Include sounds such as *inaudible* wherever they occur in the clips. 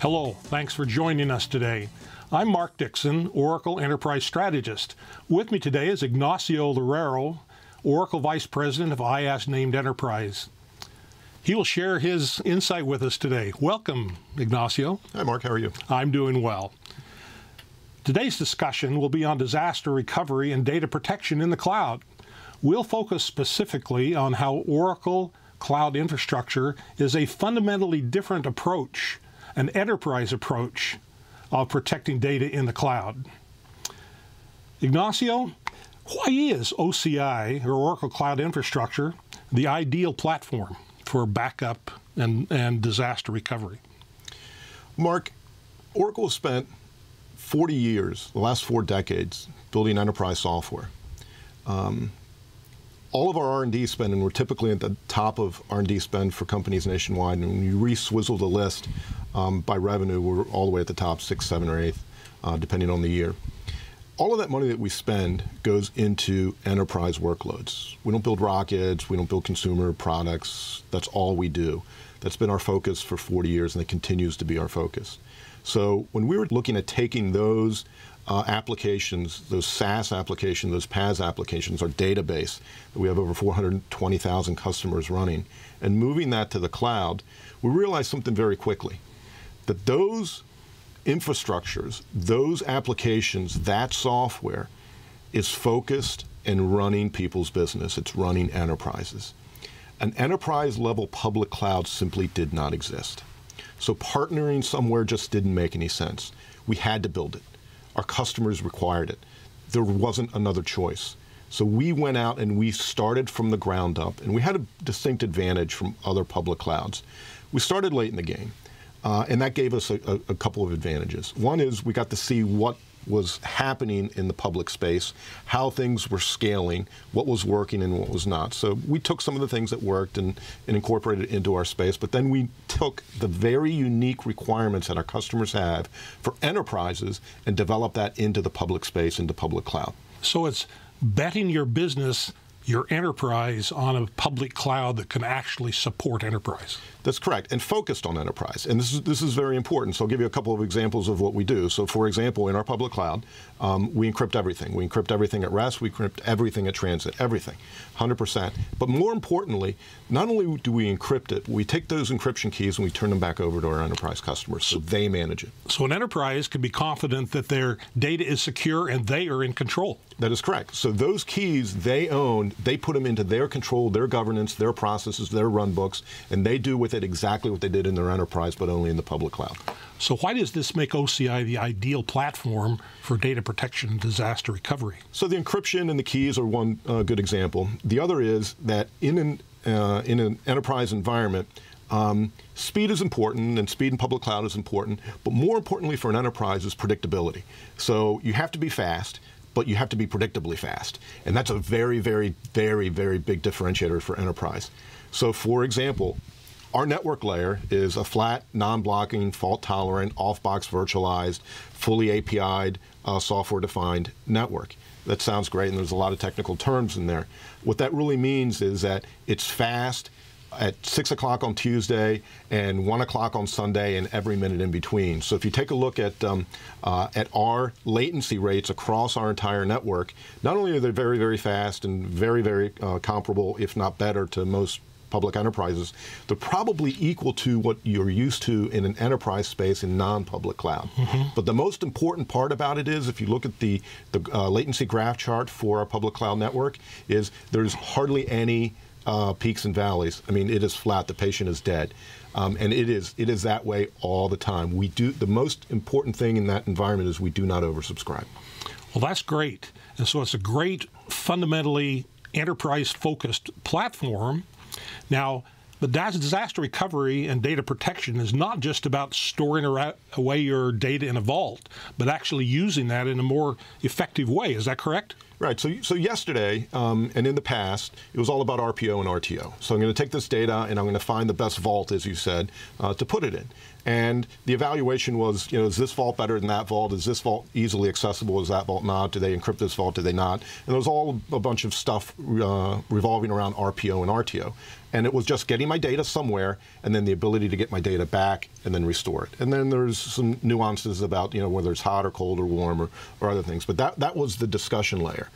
Hello, thanks for joining us today. I'm Mark Dixon, Oracle Enterprise Strategist. With me today is Ignacio Loureiro, Oracle Vice President of IaaS Named Enterprise. He will share his insight with us today. Welcome, Ignacio. Hi, Mark. How are you? I'm doing well. Today's discussion will be on disaster recovery and data protection in the cloud. We'll focus specifically on how Oracle Cloud Infrastructure is a fundamentally different approach, an enterprise approach of protecting data in the cloud. Ignacio, why is OCI, or Oracle Cloud Infrastructure, the ideal platform for backup and, and disaster recovery? Mark, Oracle spent 40 years, the last four decades, building enterprise software. Um, all of our R&D spend, and we're typically at the top of R&D spend for companies nationwide, and when you re-swizzle the list um, by revenue, we're all the way at the top, six, seven, or eighth, uh, depending on the year. All of that money that we spend goes into enterprise workloads. We don't build rockets, we don't build consumer products, that's all we do. That's been our focus for 40 years, and it continues to be our focus. So when we were looking at taking those uh, applications, those SaaS applications, those PaaS applications, our database that we have over 420,000 customers running, and moving that to the cloud, we realized something very quickly that those infrastructures, those applications, that software is focused and running people's business. It's running enterprises. An enterprise level public cloud simply did not exist. So partnering somewhere just didn't make any sense. We had to build it. Our customers required it. There wasn't another choice. So we went out and we started from the ground up, and we had a distinct advantage from other public clouds. We started late in the game, uh, and that gave us a, a, a couple of advantages. One is we got to see what was happening in the public space, how things were scaling, what was working and what was not. So we took some of the things that worked and, and incorporated it into our space, but then we took the very unique requirements that our customers have for enterprises and developed that into the public space, into public cloud. So it's betting your business your enterprise on a public cloud that can actually support enterprise. That's correct, and focused on enterprise. And this is, this is very important. So I'll give you a couple of examples of what we do. So for example, in our public cloud, um, we encrypt everything. We encrypt everything at rest, we encrypt everything at transit, everything, 100%. But more importantly, not only do we encrypt it, we take those encryption keys and we turn them back over to our enterprise customers so they manage it. So an enterprise can be confident that their data is secure and they are in control. That is correct. So those keys they own, they put them into their control, their governance, their processes, their run books, and they do with it exactly what they did in their enterprise, but only in the public cloud. So why does this make OCI the ideal platform for data protection and disaster recovery? So the encryption and the keys are one uh, good example. The other is that in an, uh, in an enterprise environment, um, speed is important, and speed in public cloud is important, but more importantly for an enterprise is predictability. So you have to be fast, but you have to be predictably fast. And that's a very, very, very, very big differentiator for enterprise. So for example, our network layer is a flat, non-blocking, fault-tolerant, off-box virtualized, fully API'd, uh, software-defined network. That sounds great, and there's a lot of technical terms in there. What that really means is that it's fast, at 6 o'clock on Tuesday and 1 o'clock on Sunday and every minute in between. So if you take a look at, um, uh, at our latency rates across our entire network, not only are they very, very fast and very, very uh, comparable, if not better, to most public enterprises, they're probably equal to what you're used to in an enterprise space in non-public cloud. Mm -hmm. But the most important part about it is, if you look at the, the uh, latency graph chart for our public cloud network, is there's hardly any uh, peaks and valleys. I mean, it is flat. The patient is dead, um, and it is it is that way all the time. We do the most important thing in that environment is we do not oversubscribe. Well, that's great, and so it's a great fundamentally enterprise-focused platform. Now. the disaster recovery and data protection is not just about storing away your data in a vault, but actually using that in a more effective way. Is that correct? Right. So, so yesterday um, and in the past, it was all about RPO and RTO. So I'm going to take this data and I'm going to find the best vault, as you said, uh, to put it in. And the evaluation was, you know, is this vault better than that vault? Is this vault easily accessible? Is that vault not? Do they encrypt this vault? Do they not? And there was all a bunch of stuff uh, revolving around RPO and RTO. And it was just getting my data somewhere and then the ability to get my data back and then restore it. And then there's some nuances about, you know, whether it's hot or cold or warm or, or other things. But that, that was the discussion layer.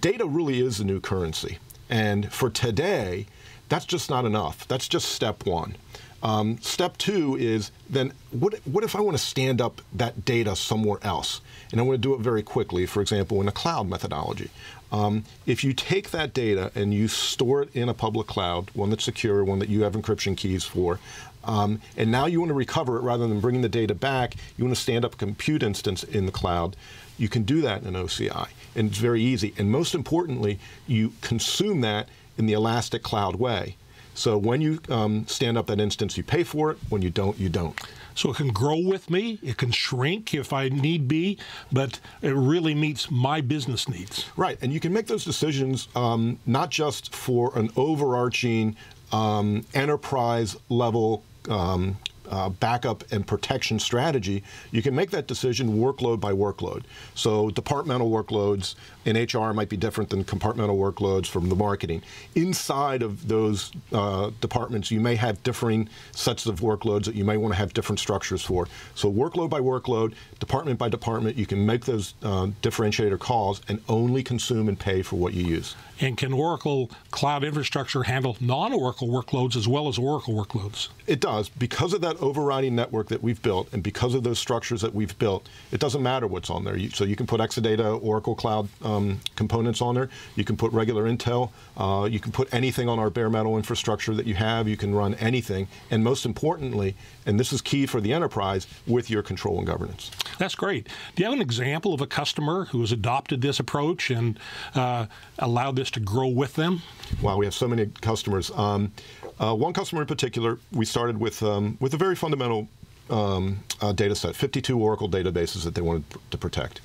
Data really is the new currency. And for today, that's just not enough. That's just step one. Um, step two is then what, what if I want to stand up that data somewhere else? And I want to do it very quickly, for example, in a cloud methodology. Um, if you take that data and you store it in a public cloud, one that's secure, one that you have encryption keys for, um, and now you want to recover it rather than bringing the data back, you want to stand up a compute instance in the cloud, you can do that in OCI. And it's very easy. And most importantly, you consume that in the Elastic Cloud way. So when you um, stand up that instance, you pay for it. When you don't, you don't. So it can grow with me, it can shrink if I need be, but it really meets my business needs. Right, and you can make those decisions um, not just for an overarching um, enterprise level um, uh, backup and protection strategy, you can make that decision workload by workload. So departmental workloads in HR might be different than compartmental workloads from the marketing. Inside of those uh, departments, you may have differing sets of workloads that you may want to have different structures for. So workload by workload, department by department, you can make those uh, differentiator calls and only consume and pay for what you use. And can Oracle Cloud Infrastructure handle non-Oracle workloads as well as Oracle workloads? It does. Because of that overriding network that we've built and because of those structures that we've built, it doesn't matter what's on there. so you can put Exadata, Oracle Cloud um, components on there. You can put regular Intel. Uh, you can put anything on our bare metal infrastructure that you have. You can run anything. And most importantly, and this is key for the enterprise, with your control and governance. That's great. Do you have an example of a customer who has adopted this approach and uh, allowed this to grow with them? Wow, we have so many customers. Um, uh, one customer in particular, we started with um, with a very fundamental um, uh, data set, 52 Oracle databases that they wanted to protect.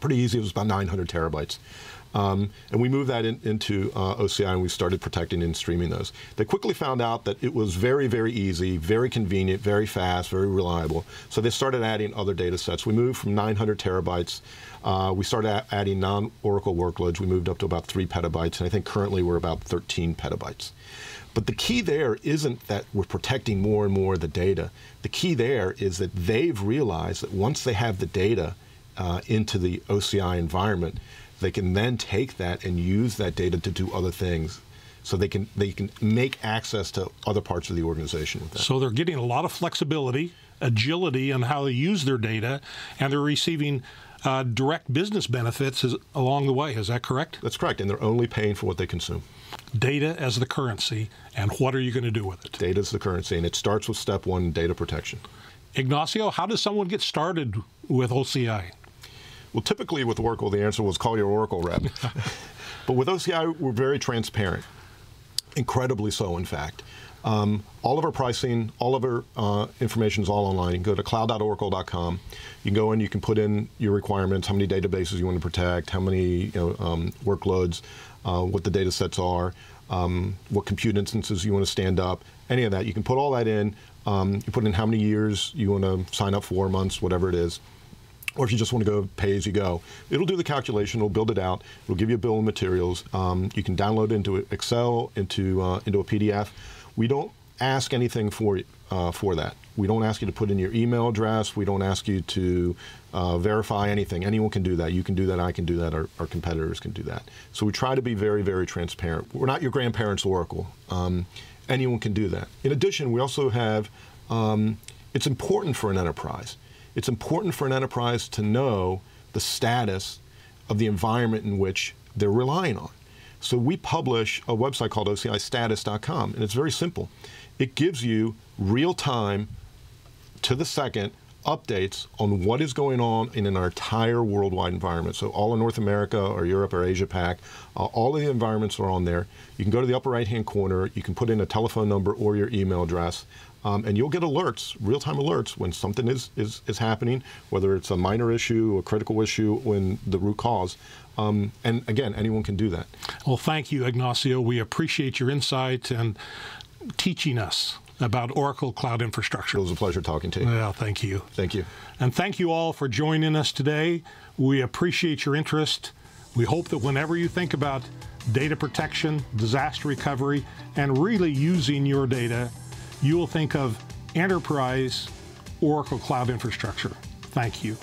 Pretty easy, it was about 900 terabytes. Um, and we moved that in, into uh, OCI and we started protecting and streaming those. They quickly found out that it was very, very easy, very convenient, very fast, very reliable. So they started adding other data sets. We moved from 900 terabytes. Uh, we started adding non-Oracle workloads. We moved up to about three petabytes, and I think currently we're about 13 petabytes. But the key there isn't that we're protecting more and more of the data. The key there is that they've realized that once they have the data uh, into the OCI environment, they can then take that and use that data to do other things. So they can they can make access to other parts of the organization with that. So they're getting a lot of flexibility, agility on how they use their data, and they're receiving uh, direct business benefits as, along the way. Is that correct? That's correct, and they're only paying for what they consume. Data as the currency, and what are you going to do with it? Data is the currency, and it starts with step one, data protection. Ignacio, how does someone get started with OCI? Well, typically with Oracle, the answer was call your Oracle rep. *laughs* but with OCI, we're very transparent, incredibly so, in fact. Um, all of our pricing, all of our uh, information is all online. You can go to cloud.oracle.com. You can go in, you can put in your requirements, how many databases you want to protect, how many you know, um, workloads, uh, what the data sets are, um, what compute instances you want to stand up, any of that. You can put all that in. Um, you put in how many years you want to sign up for, months, whatever it is or if you just want to go pay as you go. It'll do the calculation, it'll build it out, it'll give you a bill of materials. Um, you can download it into Excel, into, uh, into a PDF. We don't ask anything for, uh, for that. We don't ask you to put in your email address. We don't ask you to uh, verify anything. Anyone can do that. You can do that. I can do that. Our, our, competitors can do that. So we try to be very, very transparent. We're not your grandparents' Oracle. Um, anyone can do that. In addition, we also have, um, it's important for an enterprise it's important for an enterprise to know the status of the environment in which they're relying on. So we publish a website called OCIstatus.com, and it's very simple. It gives you real time, to the second, updates on what is going on in an entire worldwide environment. So all of North America or Europe or Asia Pac, uh, all of the environments are on there. You can go to the upper right hand corner, you can put in a telephone number or your email address. Um, and you'll get alerts, real-time alerts, when something is, is, is happening, whether it's a minor issue, a critical issue, when the root cause. Um, and again, anyone can do that. Well, thank you, Ignacio. We appreciate your insight and teaching us about Oracle Cloud Infrastructure. It was a pleasure talking to you. Yeah, thank you. Thank you. And thank you all for joining us today. We appreciate your interest. We hope that whenever you think about data protection, disaster recovery, and really using your data, you will think of enterprise Oracle Cloud Infrastructure. Thank you.